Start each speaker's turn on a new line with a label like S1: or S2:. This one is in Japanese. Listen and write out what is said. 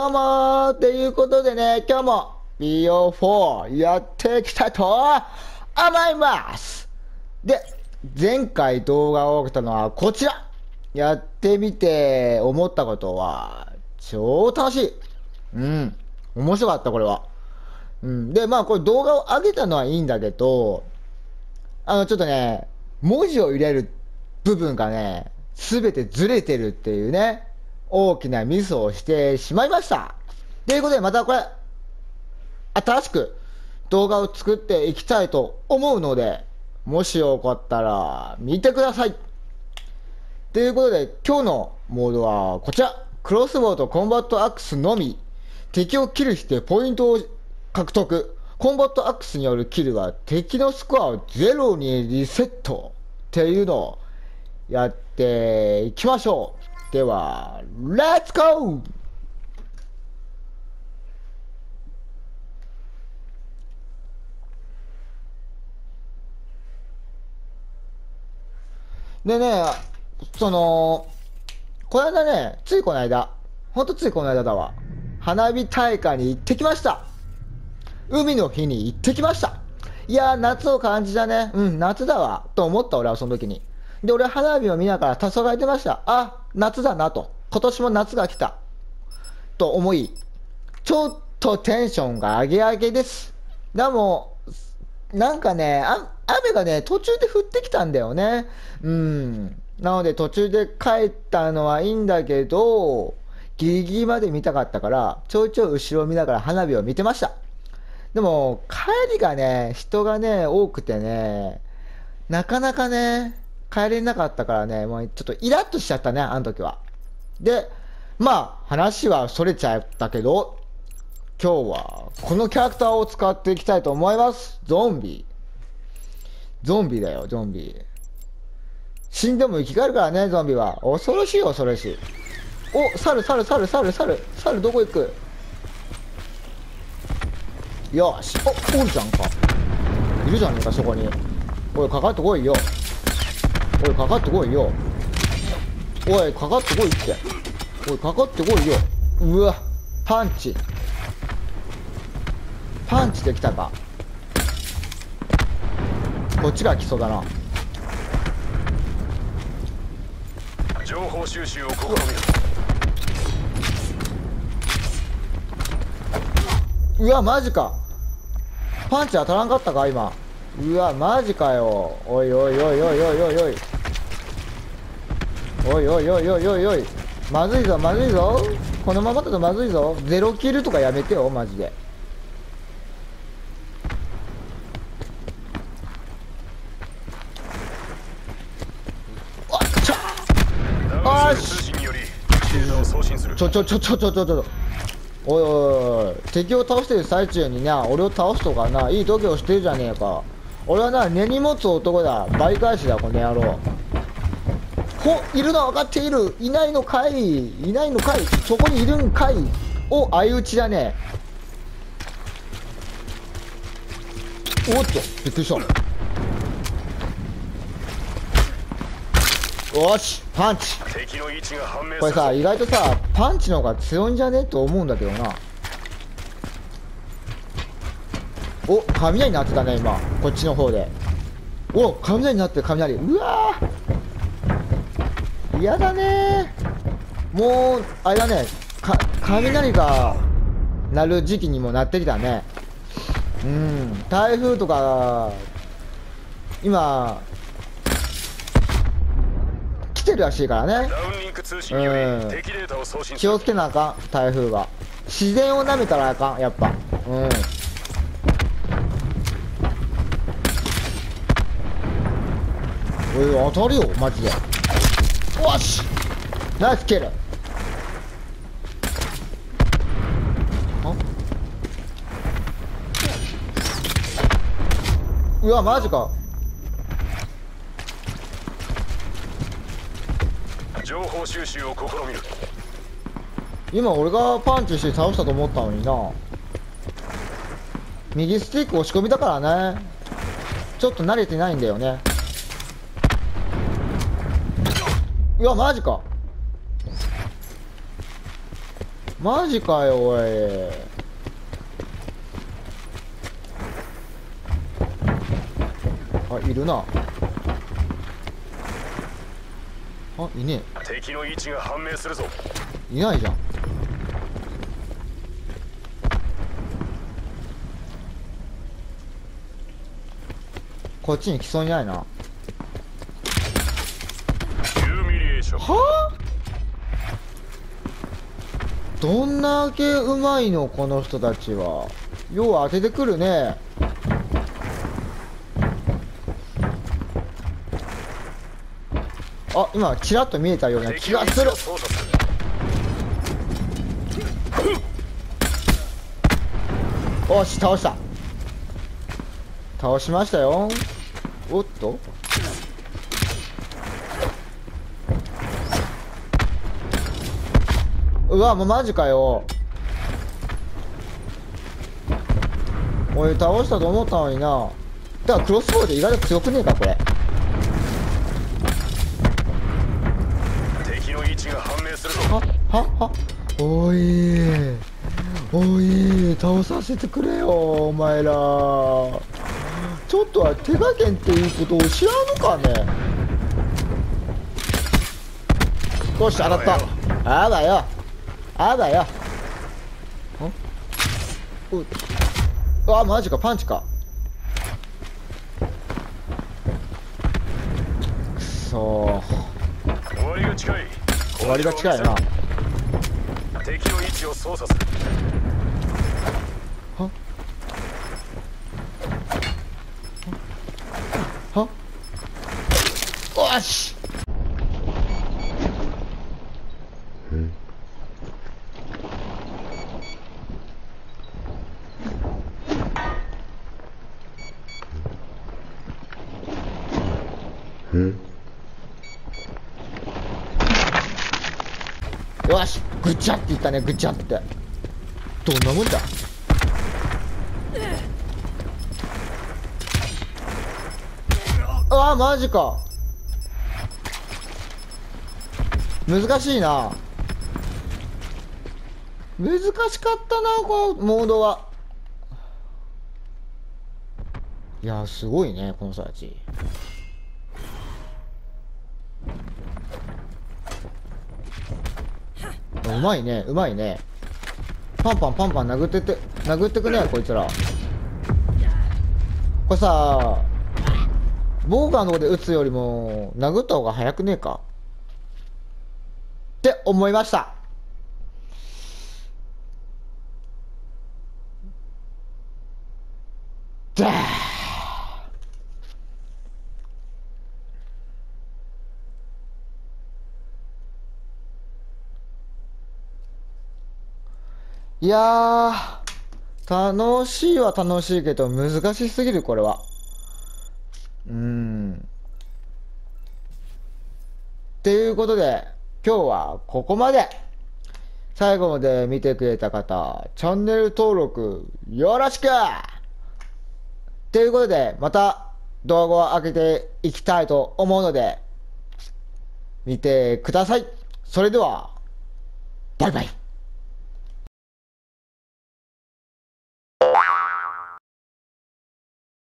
S1: どうもーということでね、今日も BO4 やっていきたいと思いますで、前回動画を送ったのはこちらやってみて思ったことは、超楽しいうん。面白かった、これは。うん。で、まあ、これ動画を上げたのはいいんだけど、あの、ちょっとね、文字を入れる部分がね、すべてずれてるっていうね、大きなミスをしてしまいました。ということで、またこれ、新しく動画を作っていきたいと思うので、もしよかったら見てください。ということで、今日のモードはこちら。クロスボウとコンバットアックスのみ。敵をキルしてポイントを獲得。コンバットアックスによるキルは敵のスコアをゼロにリセットっていうのをやっていきましょう。では、レッツゴーでね、その、この間ね、ついこの間、ほんとついこの間だわ。花火大会に行ってきました。海の日に行ってきました。いや、夏を感じたね。うん、夏だわ。と思った俺はその時に。で、俺花火を見ながら黄昏れてました。あ、夏だなと。今年も夏が来た。と思い、ちょっとテンションが上げ上げです。でも、なんかね、雨がね、途中で降ってきたんだよね。うん。なので途中で帰ったのはいいんだけど、ギリギリまで見たかったから、ちょいちょい後ろを見ながら花火を見てました。でも、帰りがね、人がね、多くてね、なかなかね、帰れなかったからね、もうちょっとイラッとしちゃったね、あの時は。で、まあ、話はそれちゃったけど、今日はこのキャラクターを使っていきたいと思います。ゾンビ。ゾンビだよ、ゾンビ。死んでも生き返るからね、ゾンビは。恐ろしい、恐ろしい。お、猿、猿、猿、猿、猿、猿、どこ行く？よし。お、おるじゃんか。いるじゃねえか、そこに。おい、かかってこいよ。おい、かかってこいよ。おい、かかってこいって。おい、かかってこいよ。うわ、パンチ。パンチできたか。こっちが来そうだな。情報収集を試みる。うわ、マジか。パンチ当たらんかったか、今。うわ、マジかよ。おいおいおいおいおいおいおい。おいおいおいおいおい。おいまずいぞまずいぞ。このままだとまずいぞ。ゼロキルとかやめてよマジで。あっし。ちょちょちょちょちょちょちょ。おいおいおい敵を倒してる最中にな俺を倒すとかな。いい度胸してるじゃねえか俺はな根に持つ男だ。倍返しだこの野郎。ほいるの分かっている。いないのかい。いないのかい。そこにいるんかい。お相打ちだね。おっとびっくりした。よしパンチ。これさ意外とさパンチの方が強いんじゃね？と思うんだけどなお雷鳴ってたね今。こっちの方で。お雷鳴ってる雷。うわー。嫌だね。もうあれだね。か雷が鳴る時期にもなってきたね。うん。台風とか今来てるらしいからね。うん。気をつけなあかん台風は自然を舐めたらあかんやっぱ。うんおい当たるよマジで。よし。ナイスキル。うわマジか。情報収集を試みる。今俺がパンチして倒したと思ったのにな。右スティック押し込みだからね。ちょっと慣れてないんだよねうわマジか。マジかよおい。あいるな。あいね
S2: 敵の位置が判明するぞ。
S1: えいないじゃん。こっちに来そうにないな
S2: ューミリエーション
S1: はあ？どんだけうまいのこの人たちは。よう当ててくるね。あ今ちらっと見えたような気がする。おし倒した。倒しましたよ。おっとうわもうマジかよ。俺倒したと思ったのにな。だからクロスボウで意外と強くねえかこれ。
S2: 敵の位置が判明するぞ。
S1: ははは。おいおい倒させてくれよお前ら。ちょっとは手加減っていうことを知らんのかね。よし当たった。あだよあだよ。んううわマジかパンチか。くそー。
S2: 終わりが近い
S1: 終わりが近いな。
S2: 敵の位置を操作する。
S1: は？よしよしぐちゃっていったねぐちゃって。どんなもんだ？うわマジか。難しいな。難しかったなこのモードは。いやすごいねこの人たち。うまいねうまいね。パンパンパンパン殴ってて殴ってくねこいつら。これさボーガーの方で撃つよりも殴った方が早くねえかって思いました。いやー楽しいは楽しいけど難しすぎるこれは。うーん。っていうことで今日はここまで。最後まで見てくれた方チャンネル登録よろしく。ということでまた動画を上げていきたいと思うので見てください。それではバイバイ。